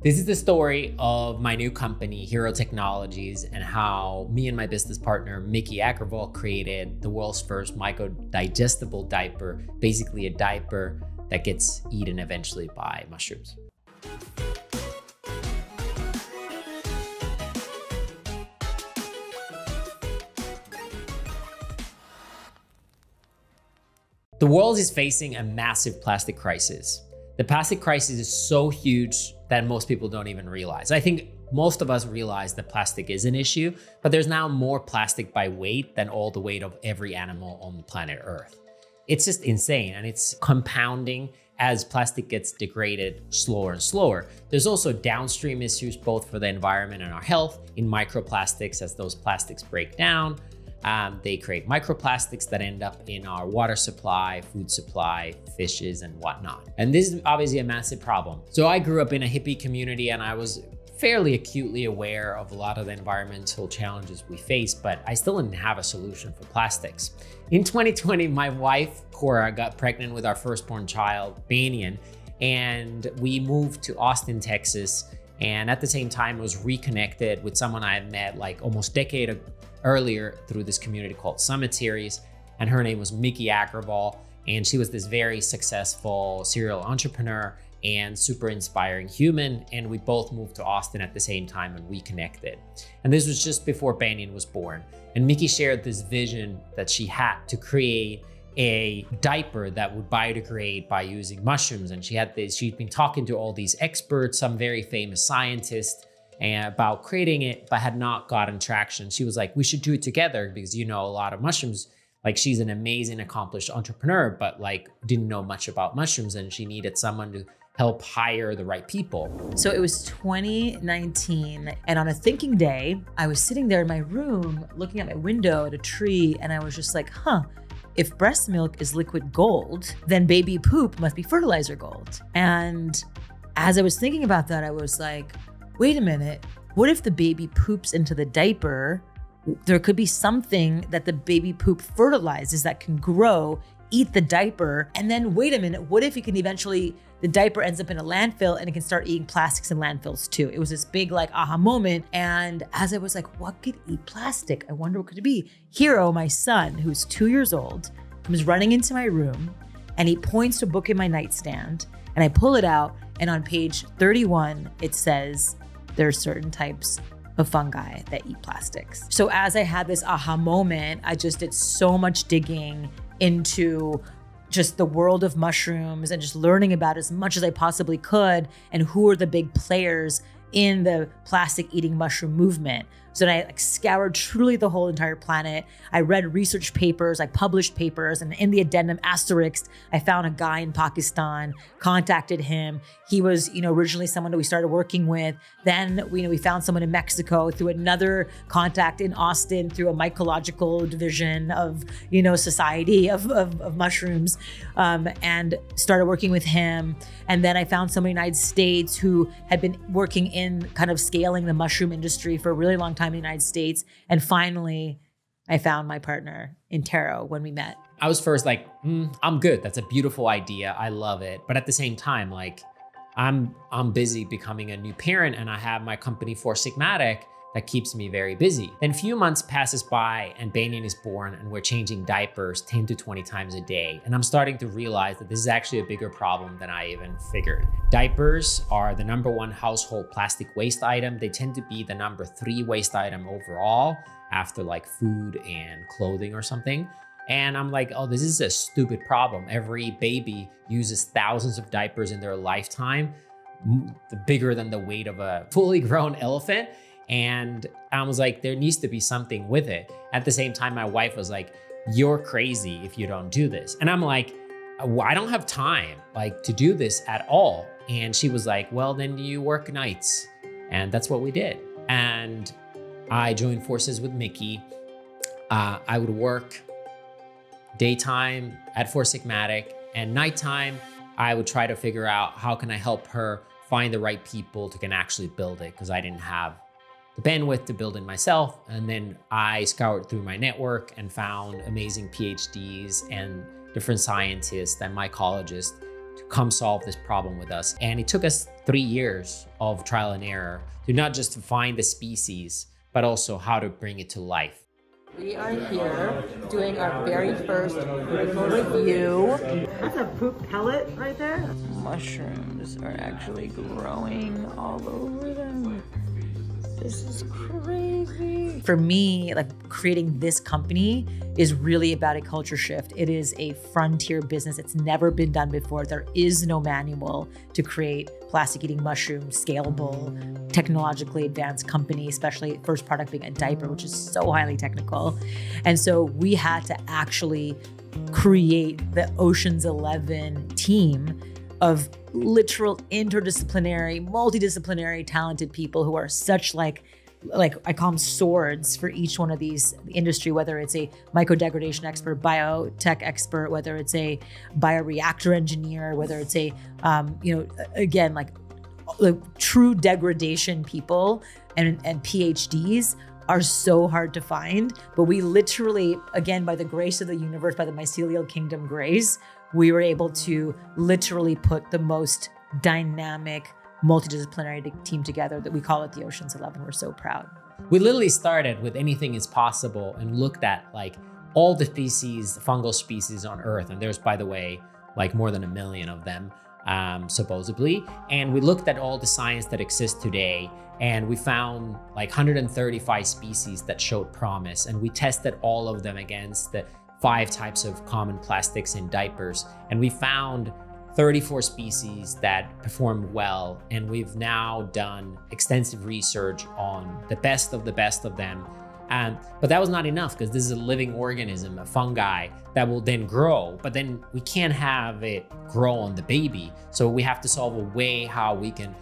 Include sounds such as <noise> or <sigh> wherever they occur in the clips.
This is the story of my new company, Hiro Technologies, and how me and my business partner, Miki Agrawal, created the world's first myco-digestible diaper, basically a diaper that gets eaten eventually by mushrooms. The world is facing a massive plastic crisis. The plastic crisis is so huge that most people don't even realize. I think most of us realize that plastic is an issue, but there's now more plastic by weight than all the weight of every animal on the planet Earth. It's just insane and it's compounding as plastic gets degraded slower and slower. There's also downstream issues both for the environment and our health in microplastics as those plastics break down. Um, they create microplastics that end up in our water supply, food supply, fishes, and whatnot. And this is obviously a massive problem. So I grew up in a hippie community and I was fairly acutely aware of a lot of the environmental challenges we face, but I still didn't have a solution for plastics. In 2020, my wife, Cora, got pregnant with our firstborn child, Banyan, and we moved to Austin, Texas. And at the same time, was reconnected with someone I had met like almost a decade earlier through this community called Summit Series. And her name was Miki Agrawal. And she was this very successful serial entrepreneur and super inspiring human. And we both moved to Austin at the same time and we connected. And this was just before Banyan was born. And Mickey shared this vision that she had to create a diaper that would biodegrade by using mushrooms. And she had this, she'd been talking to all these experts, some very famous scientists, and about creating it, but had not gotten traction. She was like, we should do it together because you know a lot of mushrooms. Like she's an amazing, accomplished entrepreneur, but like didn't know much about mushrooms and she needed someone to help hire the right people. So it was 2019, and on a thinking day, I was sitting there in my room looking at my window at a tree, and I was just like, huh. If breast milk is liquid gold, then baby poop must be fertilizer gold. And as I was thinking about that, I was like, wait a minute, what if the baby poops into the diaper? There could be something that the baby poop fertilizes that can grow, eat the diaper, and then wait a minute, what if you can eventually the diaper ends up in a landfill and it can start eating plastics in landfills too. It was this big like aha moment. And as I was like, what could eat plastic? I wonder what could it be? Hiro, oh, my son, who's two years old, comes running into my room and he points to a book in my nightstand. And I pull it out, and on page 31, it says there are certain types of fungi that eat plastics. So as I had this aha moment, I just did so much digging into just the world of mushrooms and just learning about as much as I possibly could and who are the big players in the plastic eating mushroom movement. So then I like scoured truly the whole entire planet. I read research papers, I published papers, and in the addendum asterisk, I found a guy in Pakistan, contacted him. He was, you know, originally someone that we started working with. Then we, you know, we found someone in Mexico through another contact in Austin through a mycological division of, you know, society of, of, of mushrooms, um, and started working with him. And then I found someone in the United States who had been working in kind of scaling the mushroom industry for a really long time in the United States. And finally, I found my partner in Tero when we met. I was first like, mm, I'm good. That's a beautiful idea. I love it. But at the same time, like, I'm I'm busy becoming a new parent, and I have my company Four Sigmatic that keeps me very busy. Then a few months passes by and Banyan is born and we're changing diapers 10 to 20 times a day. And I'm starting to realize that this is actually a bigger problem than I even figured. Diapers are the number one household plastic waste item. They tend to be the number three waste item overall after like food and clothing or something. And I'm like, oh, this is a stupid problem. Every baby uses thousands of diapers in their lifetime, bigger than the weight of a fully <laughs> grown elephant. And I was like, there needs to be something with it. At the same time, my wife was like, you're crazy if you don't do this. And I'm like, I don't have time like to do this at all. And she was like, well, then you work nights. And that's what we did. And I joined forces with Miki. Uh, I would work daytime at Four Sigmatic and nighttime, I would try to figure out how can I help her find the right people to can actually build it because I didn't have the bandwidth to build in myself. And then I scoured through my network and found amazing PhDs and different scientists and mycologists to come solve this problem with us. And it took us three years of trial and error to not just to find the species, but also how to bring it to life. We are here doing our very first review. That's a poop pellet right there. Mushrooms are actually growing all over them. This is crazy. For me, like creating this company is really about a culture shift. It is a frontier business. It's never been done before. There is no manual to create plastic eating mushroom, scalable, technologically advanced company, especially first product being a diaper, which is so highly technical. And so we had to actually create the Ocean's 11 team of literal interdisciplinary, multidisciplinary, talented people who are such like like I call them swords for each one of these industry, whether it's a microdegradation expert, biotech expert, whether it's a bioreactor engineer, whether it's a um, you know again like, like true degradation people and and PhDs are so hard to find. But we literally, again, by the grace of the universe, by the mycelial kingdom grace, we were able to literally put the most dynamic, multidisciplinary team together that we call it the Ocean's 11. We're so proud. We literally started with anything is possible and looked at like all the species, fungal species on Earth. And there's, by the way, like more than a million of them, um, supposedly. And we looked at all the science that exists today and we found like 135 species that showed promise. And we tested all of them against the five types of common plastics in diapers. And we found 34 species that performed well. And we've now done extensive research on the best of the best of them. Um, but that was not enough because this is a living organism, a fungi that will then grow. But then we can't have it grow on the baby. So we have to solve a way how we can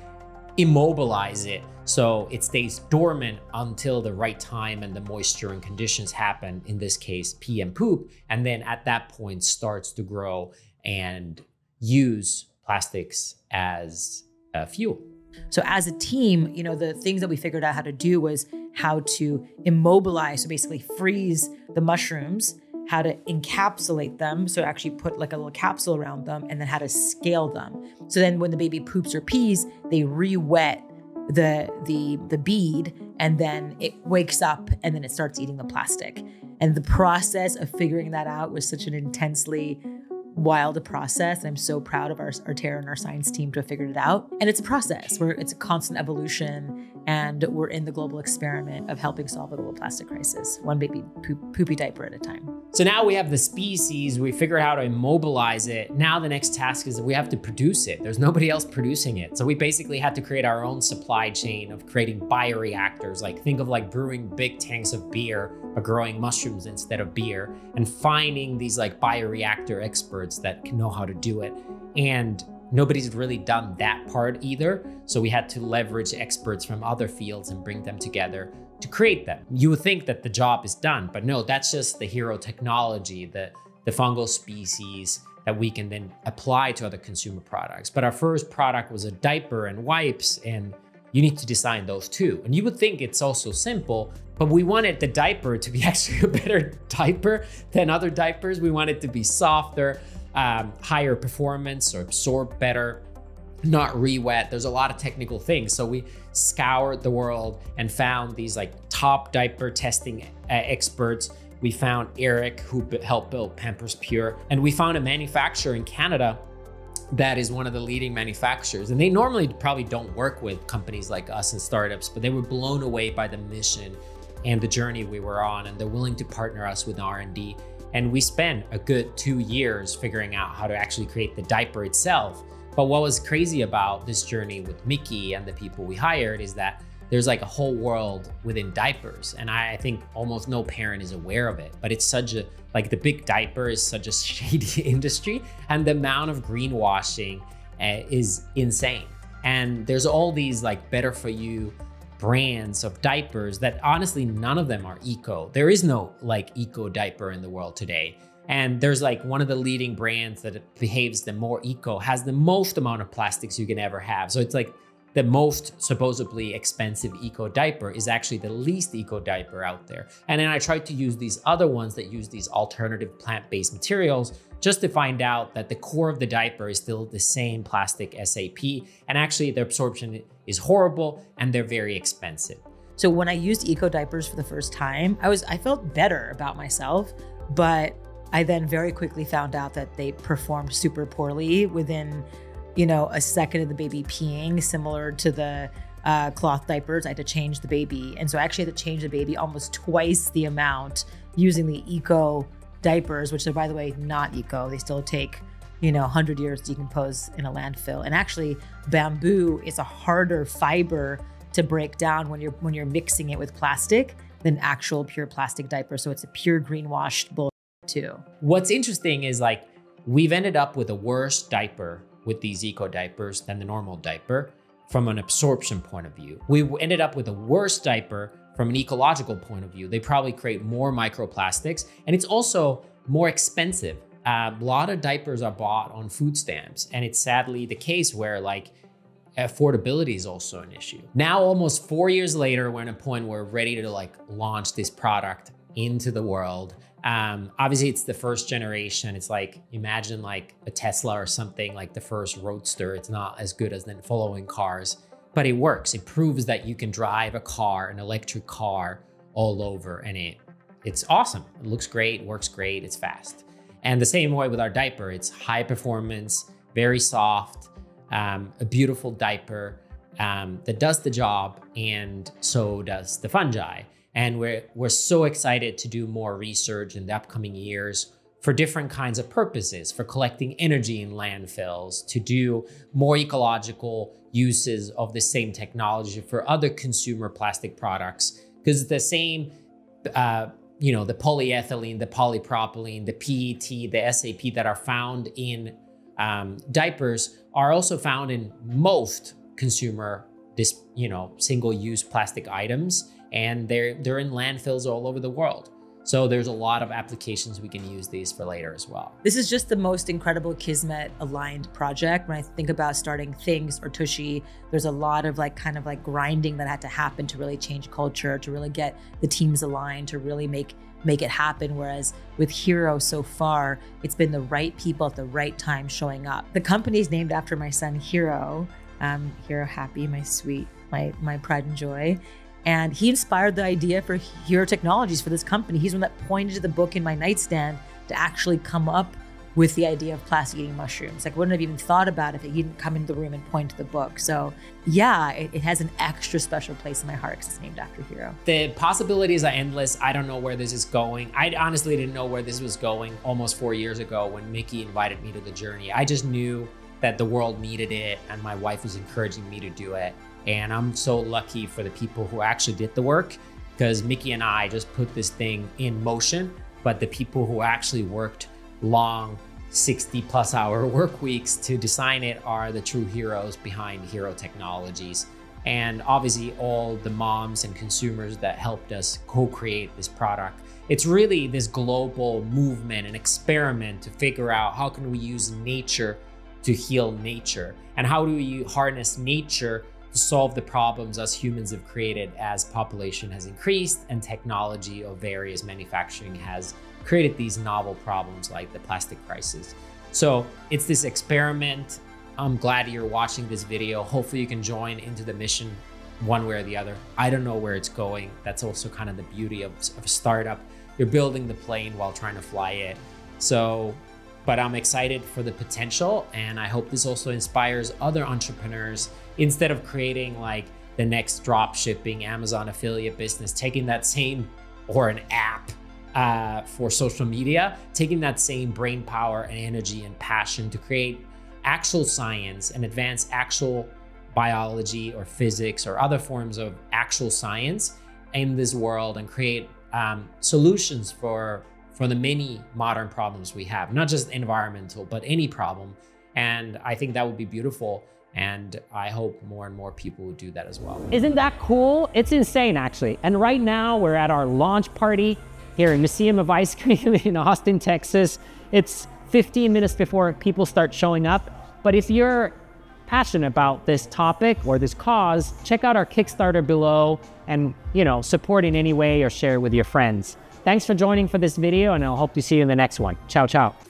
immobilize it so it stays dormant until the right time and the moisture and conditions happen, in this case, pee and poop. And then at that point starts to grow and use plastics as a fuel. So as a team, you know, the things that we figured out how to do was how to immobilize, so basically freeze the mushrooms, how to encapsulate them, so actually put like a little capsule around them, and then how to scale them. So then when the baby poops or pees, they re-wet the the the bead and then it wakes up and then it starts eating the plastic and the process of figuring that out was such an intensely wild process. I'm so proud of our, our Tero and our science team to have figured it out. And it's a process where it's a constant evolution and we're in the global experiment of helping solve the global plastic crisis, one baby poop, poopy diaper at a time. So now we have the species, we figured out how to immobilize it. Now the next task is we have to produce it. There's nobody else producing it. So we basically had to create our own supply chain of creating bioreactors. Like think of like brewing big tanks of beer, but growing mushrooms instead of beer and finding these like bioreactor experts that can know how to do it. And nobody's really done that part either. So we had to leverage experts from other fields and bring them together to create them. You would think that the job is done, but no, that's just the Hiro technology, the, the fungal species that we can then apply to other consumer products. But our first product was a diaper and wipes, and you need to design those too. And you would think it's also simple, but we wanted the diaper to be <laughs> actually a better diaper than other diapers. We want it to be softer um, higher performance or absorb better, not re-wet. There's a lot of technical things. So we scoured the world and found these like top diaper testing uh, experts. We found Eric, who helped build Pampers Pure, and we found a manufacturer in Canada that is one of the leading manufacturers. And they normally probably don't work with companies like us and startups, but they were blown away by the mission and the journey we were on, and they're willing to partner us with R&D. And we spent a good two years figuring out how to actually create the diaper itself. But what was crazy about this journey with Miki and the people we hired is that there's like a whole world within diapers. And I, think almost no parent is aware of it. But it's such a, like the big diaper is such a <laughs> shady industry. And the amount of greenwashing uh, is insane. And there's all these like better for you brands of diapers that honestly none of them are eco. There is no like eco diaper in the world today. And there's like one of the leading brands that behaves the more eco, has the most amount of plastics you can ever have. So it's like the most supposedly expensive eco diaper is actually the least eco diaper out there. And then I tried to use these other ones that use these alternative plant-based materials just to find out that the core of the diaper is still the same plastic SAP. And actually the absorption is horrible and they're very expensive. So when I used eco diapers for the first time, I was I felt better about myself, but I then very quickly found out that they performed super poorly within you know, a second of the baby peeing, similar to the uh, cloth diapers. I had to change the baby. And so I actually had to change the baby almost twice the amount using the eco diapers, which are, by the way, not eco. They still take, you know, 100 years to decompose in a landfill. And actually, bamboo is a harder fiber to break down when you're when you're mixing it with plastic than actual pure plastic diaper. So it's a pure greenwashed bull too. What's interesting is like we've ended up with a worse diaper with these eco diapers than the normal diaper from an absorption point of view. We ended up with a worse diaper from an ecological point of view. They probably create more microplastics and it's also more expensive. Uh, a lot of diapers are bought on food stamps and it's sadly the case where like affordability is also an issue. Now, almost four years later, we're at a point where we're ready to like launch this product into the world. Um, obviously, it's the first generation. It's like imagine like a Tesla or something like the first Roadster. It's not as good as the following cars, but it works. It proves that you can drive a car, an electric car, all over, and it it's awesome. It looks great, works great, it's fast. And the same way with our diaper, it's high performance, very soft, um, a beautiful diaper um, that does the job, and so does the fungi. And we're, we're so excited to do more research in the upcoming years for different kinds of purposes, for collecting energy in landfills, to do more ecological uses of the same technology for other consumer plastic products. Because the same, uh, you know, the polyethylene, the polypropylene, the PET, the SAP that are found in um, diapers are also found in most consumer, this, you know, single-use plastic items and they're they're in landfills all over the world. So there's a lot of applications we can use these for later as well. This is just the most incredible Kismet aligned project. When I think about starting Thinx or Tushy, there's a lot of like kind of like grinding that had to happen to really change culture, to really get the teams aligned, to really make make it happen. Whereas with Hiro so far, it's been the right people at the right time showing up. The company is named after my son Hiro. Um, Hiro Happy, my sweet, my my pride and joy. And he inspired the idea for Hiro Technologies for this company. He's the one that pointed to the book in my nightstand to actually come up with the idea of plastic eating mushrooms. Like, wouldn't have even thought about it if he didn't come into the room and point to the book. So, yeah, it, it has an extra special place in my heart because it's named after Hiro. The possibilities are endless. I don't know where this is going. I honestly didn't know where this was going almost four years ago when Miki invited me to the journey. I just knew that the world needed it and my wife was encouraging me to do it. And I'm so lucky for the people who actually did the work because Miki and I just put this thing in motion. But the people who actually worked long 60 plus hour <laughs> work weeks to design it are the true heroes behind Hiro Technologies. And obviously, all the moms and consumers that helped us co create this product. It's really this global movement and experiment to figure out how can we use nature to heal nature and how do we harness nature solve the problems us humans have created as population has increased and technology of various manufacturing has created these novel problems like the plastic crisis. So it's this experiment. I'm glad you're watching this video. Hopefully you can join into the mission one way or the other. I don't know where it's going. That's also kind of the beauty of, of a startup. You're building the plane while trying to fly it. So, but I'm excited for the potential and I hope this also inspires other entrepreneurs instead of creating like the next drop shipping Amazon affiliate business, taking that same or an app uh, for social media, taking that same brain power and energy and passion to create actual science and advance actual biology or physics or other forms of actual science in this world and create um, solutions for for the many modern problems we have, not just environmental, but any problem. And I think that would be beautiful. And I hope more and more people will do that as well. Isn't that cool? It's insane, actually. And right now, we're at our launch party here in Museum of Ice Cream <laughs> in Austin, Texas. It's 15 minutes before people start showing up. But if you're passionate about this topic or this cause, check out our Kickstarter below and, you know, support in any way or share with your friends. Thanks for joining for this video and I'll hope to see you in the next one. Ciao, ciao.